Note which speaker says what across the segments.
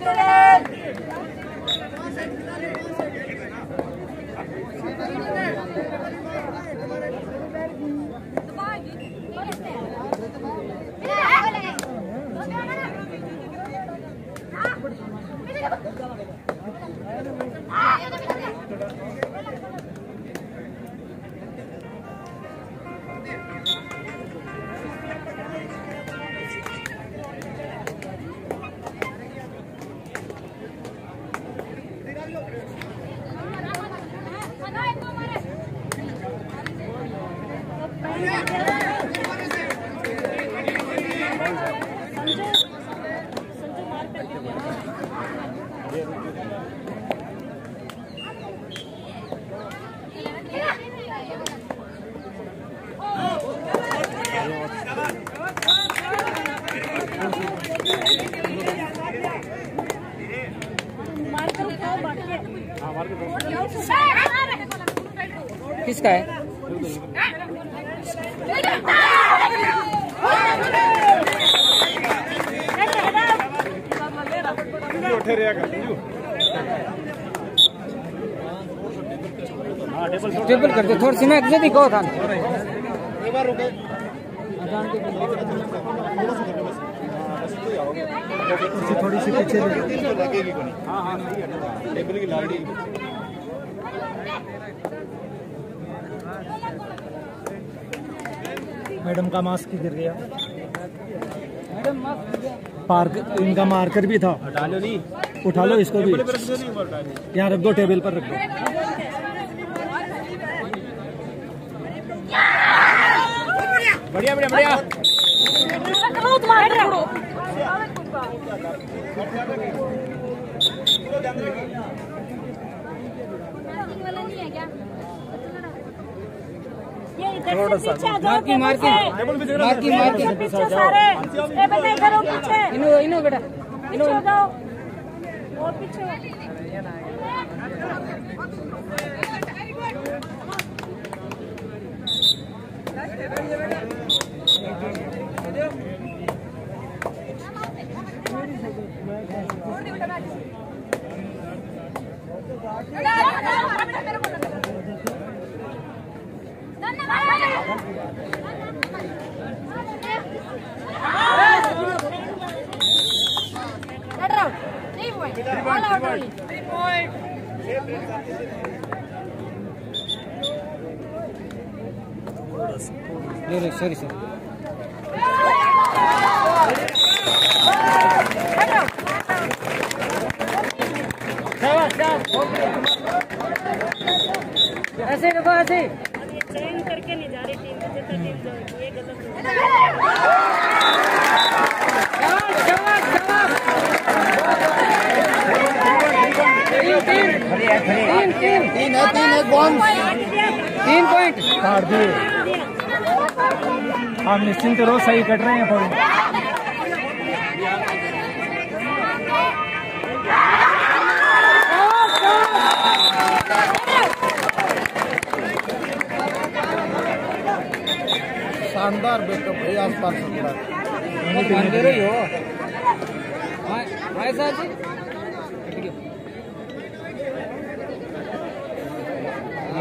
Speaker 1: Internet! किसका है। Table कर दो थोड़ी सी मैं तुझे दिखाओ था
Speaker 2: थोड़ी सी पीछे लगेगी हाँ हाँ। टेबल की लाड़ी। मैडम का मास्क गिर गया। पार्क इनका मार्कर भी था। हटा लो नहीं उठा लो इसको भी। यहाँ रख दो टेबल पर रख दो। बढ़िया बढ़िया बढ़िया।
Speaker 3: थोड़ा सा
Speaker 1: मार्किंग मार्किंग मार्की मार्की
Speaker 3: पीछे। सारे। ए बेटा इधर हो पीछे।
Speaker 1: इनो इनो बेटा इनो
Speaker 3: और पीछे
Speaker 1: सॉरी सर ऐसे देखो ऐसे
Speaker 3: करके नहीं जा रही टीम तो टीम जाएगी ये गलत है
Speaker 1: शाबाश शाबाश शाबाश तीन तीन तीन तीन
Speaker 2: तीन है तीन है
Speaker 1: पॉइंट
Speaker 2: आप निश्चिंत रहो सही कट रहे हैं पॉइंट शानदार बेटो भाई आस पास
Speaker 1: मान दे रही हो। भाई भाई साहब जी हट गयो।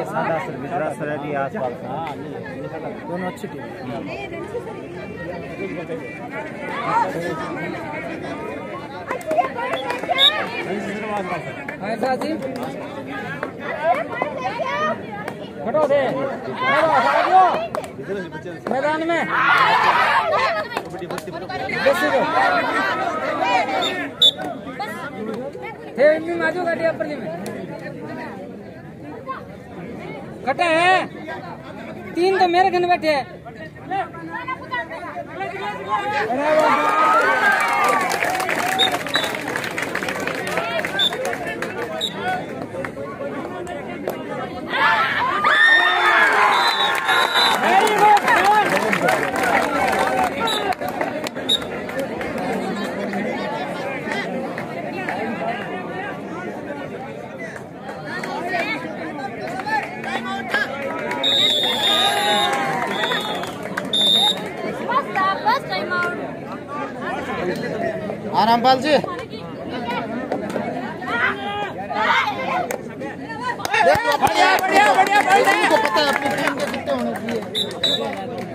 Speaker 2: ये सादा गुजरात सरहदी दोनों अच्छी टीम?
Speaker 1: जी दे मैदान में थे इनमें माजू गाड़ी अपनी में खटा है। तीन तो मेरे घर बैठे है।
Speaker 2: रामपाल जी। बढ़िया बढ़िया बढ़िया बढ़िया। पता है अपनी टीम के कितने होने चाहिए।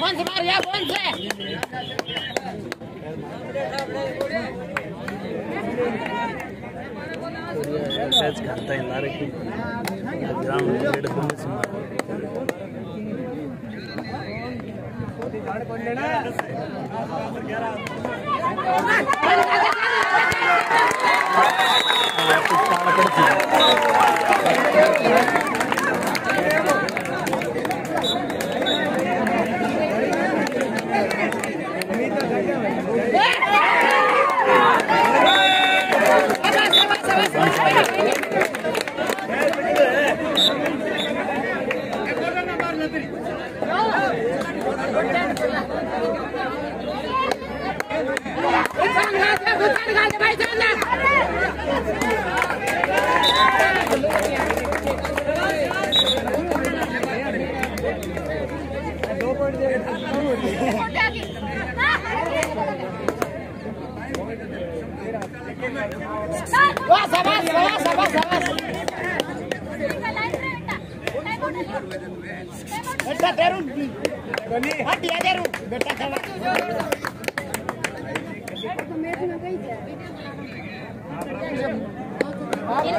Speaker 4: कौन से मार या कौन से
Speaker 3: ಟಚ್ ಕಾಣ್ತಾ ಇಲ್ಲ ಅದಕ್ಕೆ ಗ್ರೌಂಡ್ ಹಿಡ್ಕೊಂಡು ಸುಮ್ಮನೆ
Speaker 4: बेटा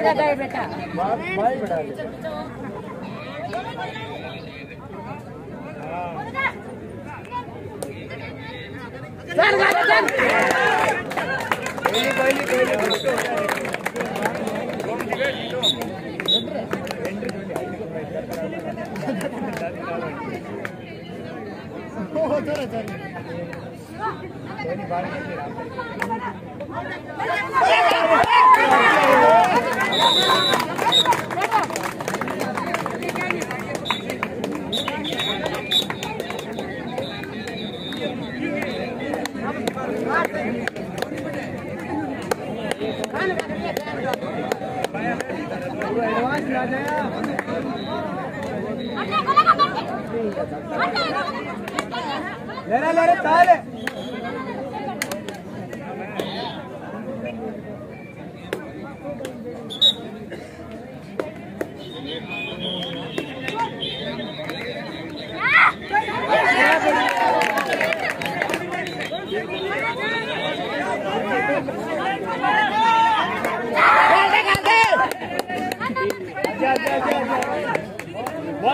Speaker 4: बेटा चल गाड़ी चल ले रहे ले रहे ताले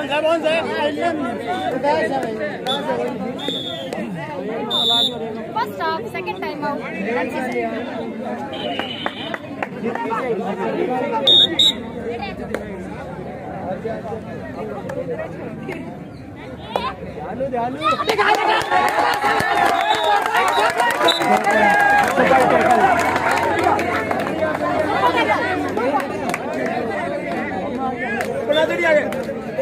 Speaker 1: First half, second time out. One season.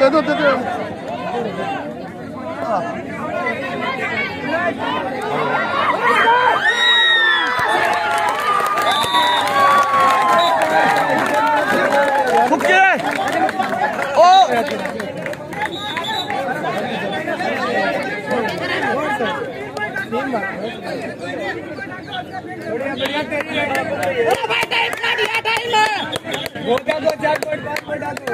Speaker 4: दे
Speaker 5: दो दे दो।
Speaker 4: बढ़िया बढ़िया तेरी ओ। भाई टाइम ना दिया टाइम है गोटा को चार पॉइंट, पाँच पॉइंट आ
Speaker 5: दो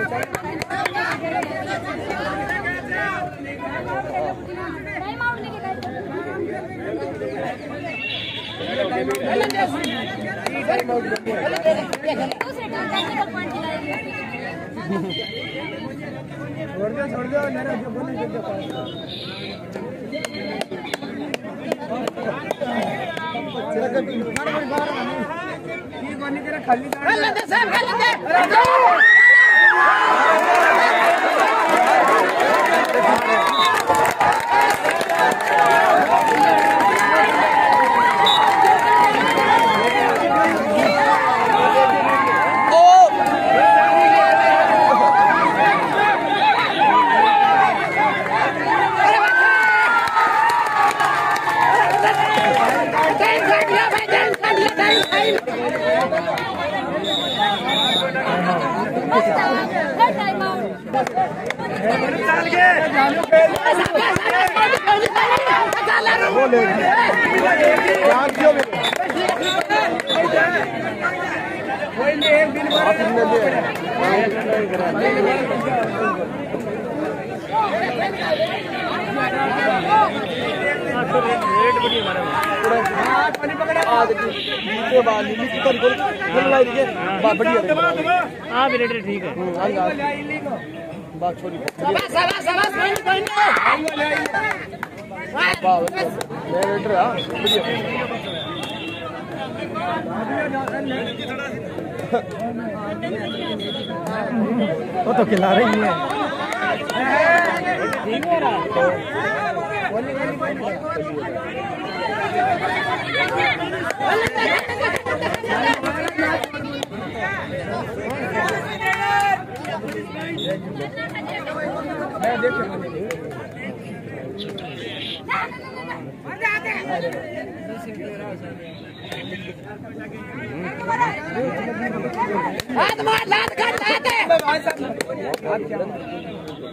Speaker 2: दूसरे टाइम टेक्निकल पॉइंट दिलाएगी टाइम
Speaker 3: Thank you. ठीक है।
Speaker 4: वो तो खिला रही है।
Speaker 6: हाथ मार लात लाते। कर
Speaker 4: कौन है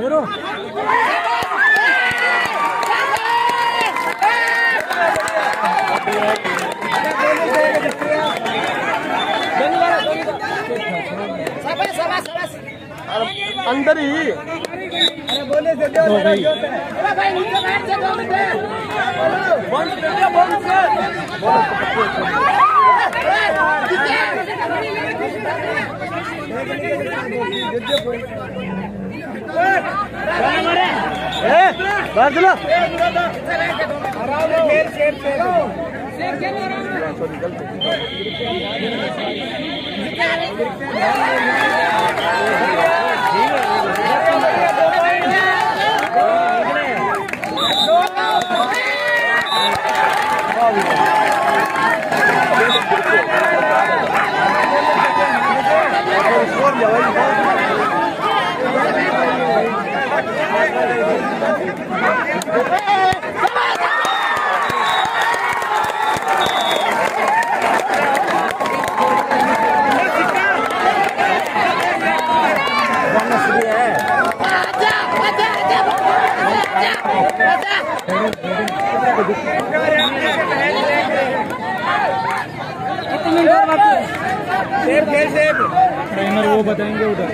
Speaker 4: मेरो।
Speaker 6: शाबाश शाबाश शाबाश
Speaker 5: अंदर ही।
Speaker 4: हो गई
Speaker 6: अरे भाई। नीचे बैठ जा दो मिनट
Speaker 4: बाहर चलो
Speaker 2: Ser, ser. Trainer वो बताएँगे उधर।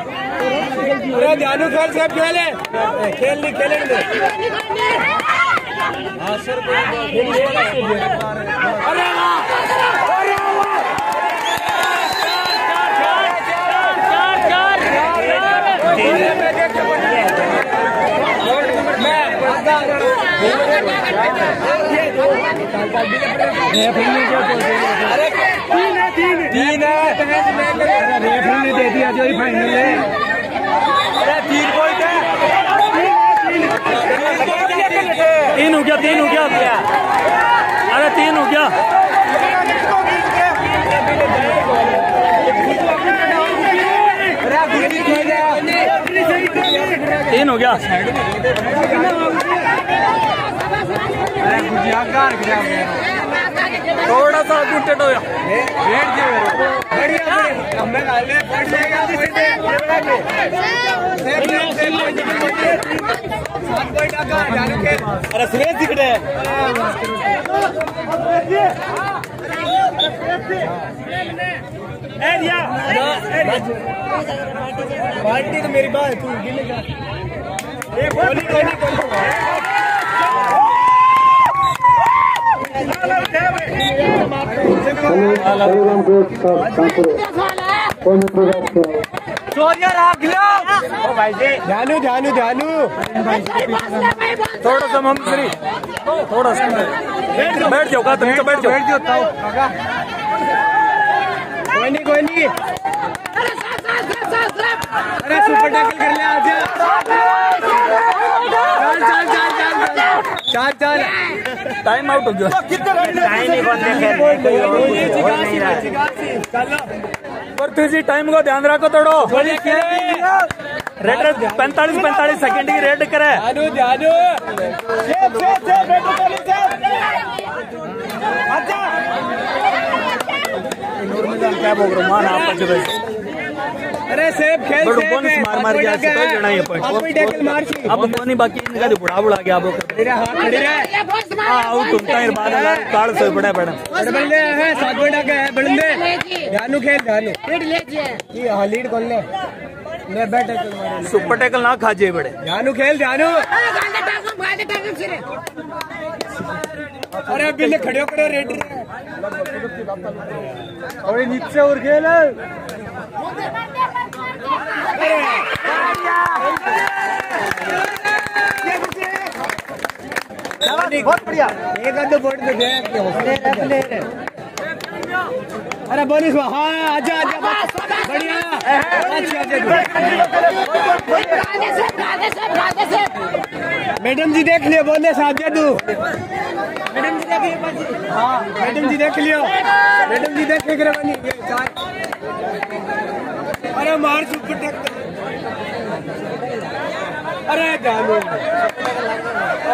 Speaker 4: अरे ध्यानु खेल सब खेले खेल नहीं खेलेंगे। तीन है
Speaker 2: दे दिया जो फाइनल
Speaker 4: तीन है
Speaker 3: गया। तीन हो गया। अरे तीन हो गया। तीन हो गया। थोड़ा सा आगे टेढ़ हो गया
Speaker 4: अरे सुरेश तिकडे पार्टी तो मेरी बात तू गिने का ये बोली कोई नहीं कोई ध्यानु
Speaker 3: थोड़ा सा मम थोड़ा सा बैठ जाओ तुम तो बैठ जाओ।
Speaker 4: कोई नहीं कोई नहीं। अरे, सुपर टैकल कर ले आजा। चल चल चल। चल चल चल
Speaker 3: टाइम आउट हो गया। पृथ्वी जी टाइम को ध्यान रखो थोड़ो। रेड पैंतालीस पैंतालीस सेकंड की रेड करे।
Speaker 4: सेफ़ आजा
Speaker 3: क्या बोल रहा हूँ? मान आप
Speaker 4: अरे सेब खेल
Speaker 3: सेब
Speaker 4: है।
Speaker 3: मार मार
Speaker 4: गया
Speaker 3: कोई जना ये पॉइंट
Speaker 4: हाथ में टैकल मार सी
Speaker 3: अब कोनी बाकी इनका जो बुढ़ा बुढ़ा गया अब
Speaker 4: तेरे हाथ खड़े रहे।
Speaker 3: हाँ आउट तुम तार बाद हज़ार काल से बड़े बड़े
Speaker 4: अरे बल्ले है सात बड़े आगे है बल्ले जानू खेल ध्यानु ये हाँ लीड कौन ले ले बैठ
Speaker 3: सुपर टैकल ना खाजे बड़े।
Speaker 4: ध्यानु खेल ध्यानु अरे अभी ले खड़े खड़े रेडी अरे नीचे और खेल। बहुत बढ़िया। एक आधे बोर्ड पे गए अरे बोनिस हाँ आजा आजा बढ़िया। अच्छा मैडम जी देख लियो बोले साथ दे तू मैडम जी देख लियो हाँ मैडम जी देख लियो। मैडम जी देख के बनी। ये चाय अरे मार सुपर अरे जानू।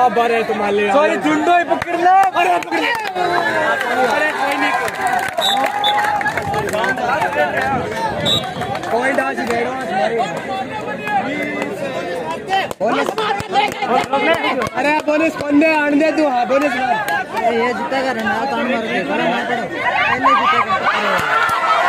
Speaker 4: आ बारे तुम्हारे सॉरी झुंडो ही पकड़ लो। अरे पकड़ अरे कोई नहीं। पॉइंट आज दे अरे बोनस कौन दे? आन दे तू। हाँ बोनस मार
Speaker 1: ये जीतेगा रे ना कान मार के बड़ा ना पड़ो। पहले जीतेगा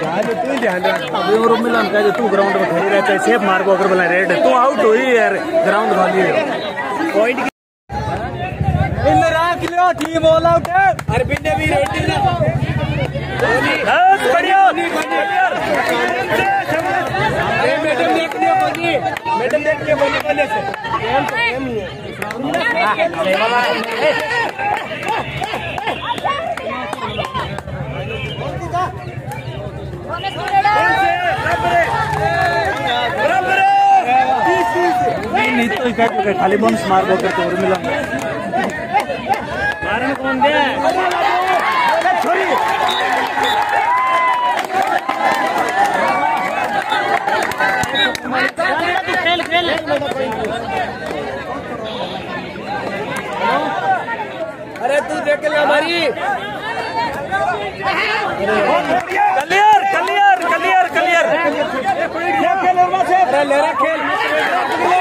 Speaker 4: ध्यान तू ध्यान रख
Speaker 3: ये रूम मिलन कह तू ग्राउंड में खड़ी रहता है सेफ़ मार को अगर बोला रेड तू आउट हुई यार। ग्राउंड खाली है।
Speaker 4: पॉइंट रख लियो टीम ऑल आउट है अरविंद ने भी
Speaker 3: बढ़िया।
Speaker 4: अरे मैडम देख लियो बनी। मैडम देख लियो बनी बने से। गेम तो गेम ही है
Speaker 3: नहीं तो के खाली बंस मार बो करते और मिला।
Speaker 1: कौन दे खेल खेल
Speaker 4: अरे तू देख ले हमारी।
Speaker 3: Clear clear clear clear.
Speaker 4: अरे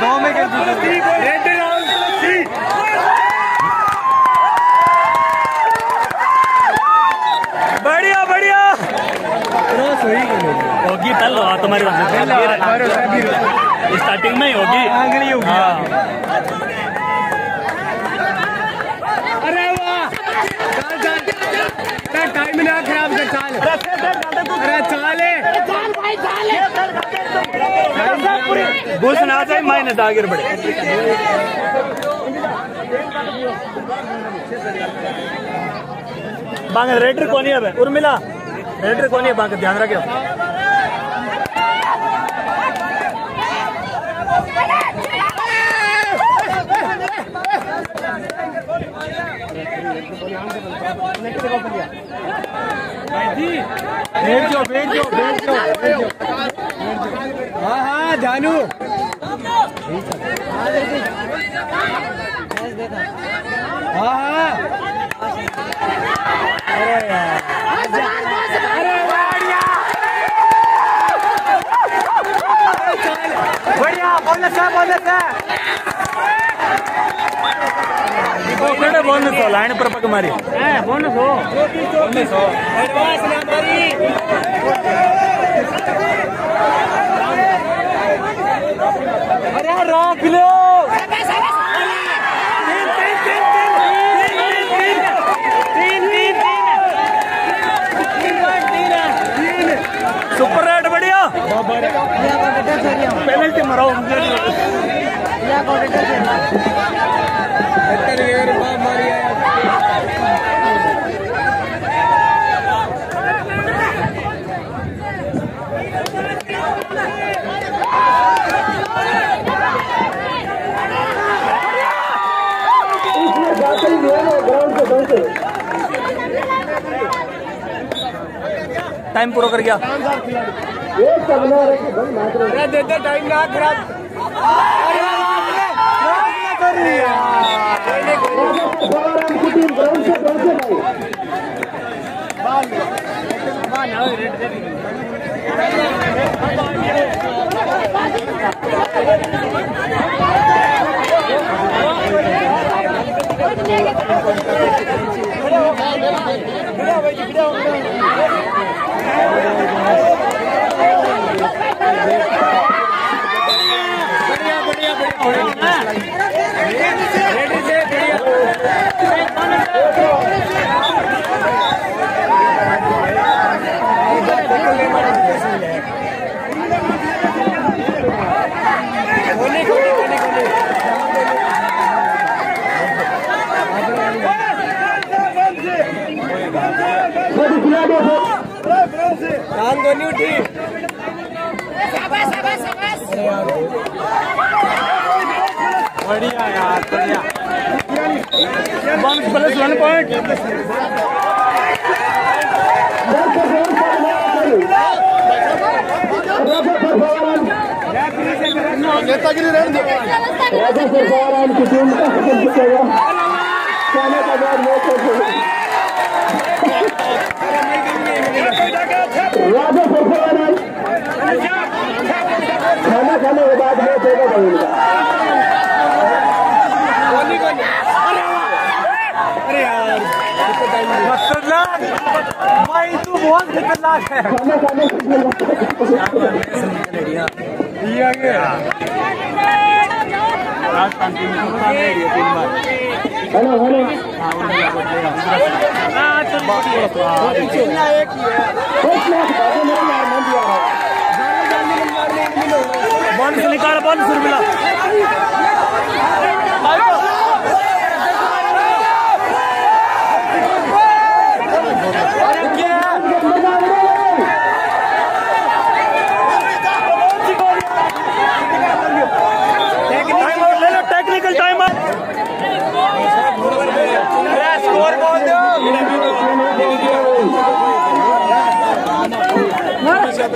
Speaker 4: खेल रेड राउंड
Speaker 3: बढ़िया बढ़िया। होगी पहले हाँ तुम्हारी स्टार्टिंग में ही होगी।
Speaker 4: आंगली होगी।
Speaker 3: हाँ।
Speaker 4: अरे वाह। चल चल। चल टाइम ना खराब कर चाल। अरे चाले
Speaker 7: चाल भाई चाल
Speaker 3: घुस ना जाए माइनस आगे बढ़े बांग रेडर कोनी है उर्मिला। रेडर कोनी है बांग ध्यान रखियो।
Speaker 4: बैठ जाओ बैठ जाओ बैठ जाओ बैठ जाओ हाँ हाँ जानू। हाँ हाँ। अरे अरे बढ़िया। बढ़िया बोनस है बोनस है
Speaker 3: बोनस हो लाइन पर पक मारी।
Speaker 1: बोनस हो
Speaker 4: बोनस हो एडवांस मारी अरे रोक लो
Speaker 3: सुपर रेड बढ़िया। पेनल्टी मराओ टाइम पूरा कर गया।
Speaker 4: अरे दे दे टाइम ना खराब। अरे रोक ले रोक ले कर रही बढ़िया बढ़िया बढ़िया रेडी से बढ़िया खोली खोली खोली खोली को
Speaker 7: शाबाश शाबाश
Speaker 4: बढ़िया यार बढ़िया।
Speaker 3: वन प्लस वन पॉइंट
Speaker 4: नेतागिरी रहने दो।
Speaker 2: खाना खाने के बाद में देगा भाई उनका
Speaker 4: कोनी कोनी अरे वाह! अरे यार कितना टाइम लगा।
Speaker 3: खतरनाक भाई तू बहुत खतरनाक है।
Speaker 2: हेलो हेलो
Speaker 4: एक ही है
Speaker 2: कुछ ना खाते नहीं यार मन दिया रहा
Speaker 4: जाने जाने में मारने के लिए
Speaker 3: बंद से निकाल बंद से मिला
Speaker 4: टाइम आउट ले लो टेक्निकल टाइम आउट स्कोर बोल दो बढ़िया रुमला सेप मारी सेप
Speaker 3: बैठ जा